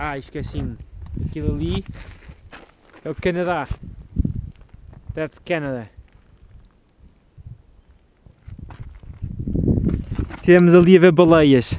Ah, esqueci-me. Aquilo ali é o Canadá. That's Canada. Estivemos ali a ver baleias.